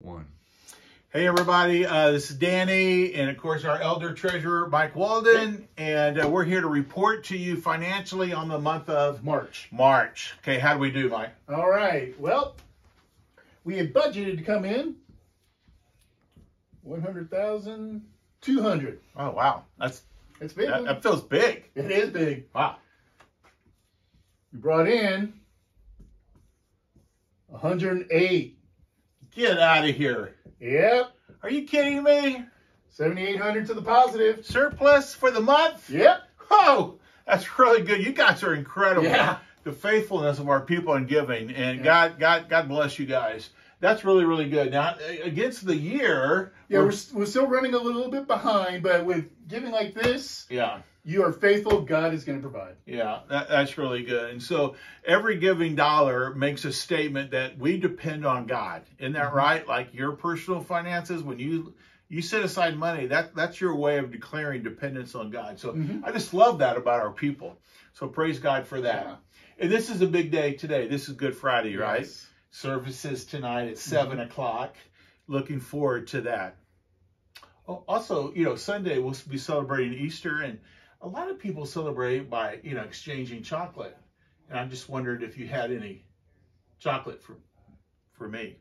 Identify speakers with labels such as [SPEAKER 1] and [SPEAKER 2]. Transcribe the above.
[SPEAKER 1] One.
[SPEAKER 2] Hey everybody, uh, this is Danny and of course our elder treasurer Mike Walden and uh, we're here to report to you financially on the month of
[SPEAKER 3] March.
[SPEAKER 2] March. Okay, how do we do Mike?
[SPEAKER 3] All right. Well, we had budgeted to come in 100,000, 200.
[SPEAKER 2] Oh wow, that's
[SPEAKER 3] It's big.
[SPEAKER 2] that, that feels big.
[SPEAKER 3] It is big.
[SPEAKER 2] Wow.
[SPEAKER 3] We brought in 108.
[SPEAKER 2] Get out of here.
[SPEAKER 3] Yep.
[SPEAKER 2] Are you kidding me?
[SPEAKER 3] 7,800 to the positive.
[SPEAKER 2] Surplus for the month?
[SPEAKER 3] Yep.
[SPEAKER 2] Oh, that's really good. You guys are incredible.
[SPEAKER 3] Yeah.
[SPEAKER 2] The faithfulness of our people in giving, and
[SPEAKER 3] Yeah.
[SPEAKER 2] God, God, God bless you guys. That's really, really good. Now, against the year,
[SPEAKER 3] Yeah, we're, we're still running a little bit behind, but with giving like this,
[SPEAKER 2] yeah,
[SPEAKER 3] you are faithful. God is going to provide.
[SPEAKER 2] yeah, that, that's really good. And so, every giving dollar makes a statement that we depend on God. Isn't that
[SPEAKER 3] Mm-hmm.
[SPEAKER 2] right? Like your personal finances, when you you set aside money, that that's your way of declaring dependence on God. So,
[SPEAKER 3] Mhm.
[SPEAKER 2] I just love that about our people. So, praise God for that.
[SPEAKER 3] Yeah.
[SPEAKER 2] And this is a big day today. This is Good Friday, right?
[SPEAKER 3] Yes.
[SPEAKER 2] Services tonight at mm-hmm. 7 o'clock. Looking forward to that. Oh, also, you know, Sunday we'll be celebrating Easter, and a lot of people celebrate by, you know, exchanging chocolate. And I just wondered if you had any chocolate for, for me.